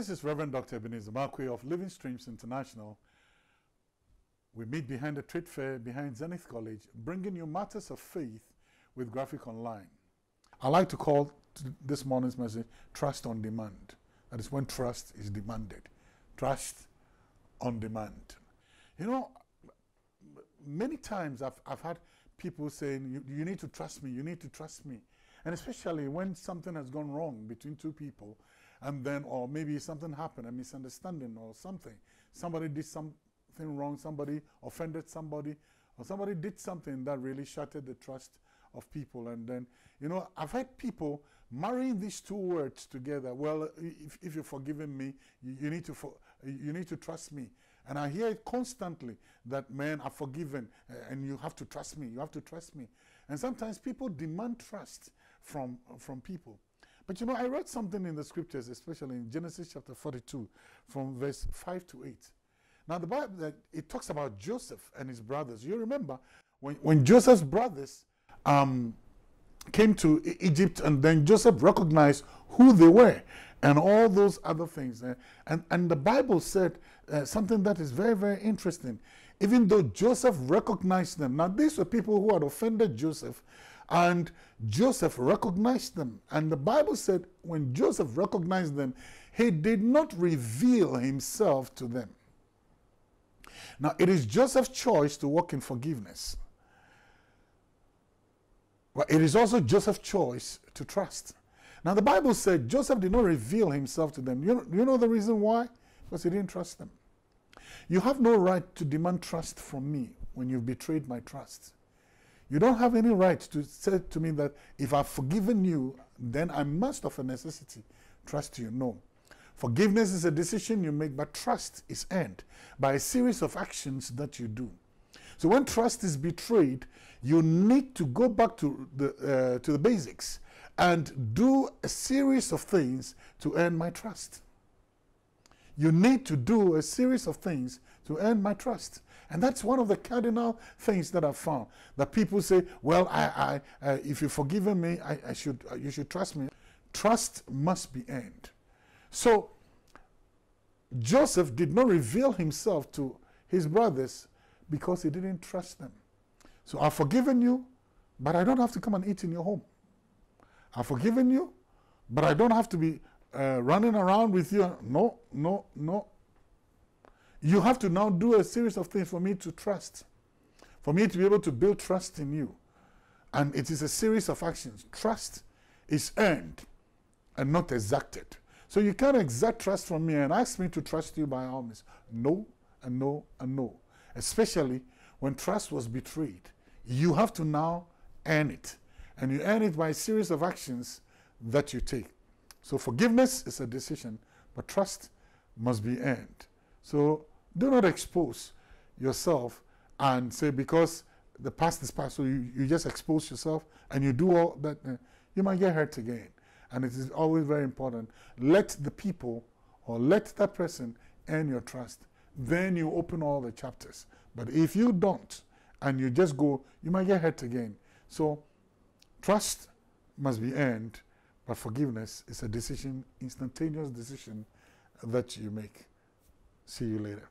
This is Reverend Dr. Ebenezer Markwei of Living Streams International. We meet behind the trade fair behind Zenith College, bringing you matters of faith with Graphic Online. I like to call this morning's message Trust on Demand. That is when trust is demanded. Trust on demand. You know, many times I've, I've had people saying, you, you need to trust me, you need to trust me. And especially when something has gone wrong between two people, and then, or maybe something happened, a misunderstanding or something. Somebody did something wrong, somebody offended somebody, or somebody did something that really shattered the trust of people. And then, you know, I've had people marrying these two words together. Well, if, if you're forgiving me, you, you need to for, you need to trust me. And I hear it constantly that men are forgiven uh, and you have to trust me. You have to trust me. And sometimes people demand trust from, from people. But you know, I read something in the scriptures, especially in Genesis chapter 42, from verse 5 to 8. Now, the Bible, it talks about Joseph and his brothers. You remember when, when Joseph's brothers um, came to Egypt and then Joseph recognized who they were and all those other things. And, and the Bible said uh, something that is very, very interesting. Even though Joseph recognized them, now these were people who had offended Joseph, and Joseph recognized them. And the Bible said when Joseph recognized them, he did not reveal himself to them. Now, it is Joseph's choice to walk in forgiveness. But it is also Joseph's choice to trust. Now, the Bible said Joseph did not reveal himself to them. You know, you know the reason why? Because he didn't trust them. You have no right to demand trust from me when you've betrayed my trust. You don't have any right to say to me that if I've forgiven you, then I must, of a necessity, trust you. No. Forgiveness is a decision you make, but trust is earned by a series of actions that you do. So when trust is betrayed, you need to go back to the, uh, to the basics and do a series of things to earn my trust. You need to do a series of things to earn my trust. And that's one of the cardinal things that I've found. That people say, well, I, I, uh, if you've forgiven me, I, I should, uh, you should trust me. Trust must be earned. So, Joseph did not reveal himself to his brothers because he didn't trust them. So, I've forgiven you, but I don't have to come and eat in your home. I've forgiven you, but I don't have to be uh, running around with you. No, no, no. You have to now do a series of things for me to trust, for me to be able to build trust in you. And it is a series of actions. Trust is earned and not exacted. So you can't exact trust from me and ask me to trust you by all means. No, and no, and no. Especially when trust was betrayed. You have to now earn it. And you earn it by a series of actions that you take. So forgiveness is a decision, but trust must be earned. So do not expose yourself and say because the past is past, so you, you just expose yourself and you do all that, uh, you might get hurt again. And it is always very important. Let the people or let that person earn your trust. Then you open all the chapters. But if you don't and you just go, you might get hurt again. So trust must be earned, but forgiveness is a decision, instantaneous decision that you make. See you later.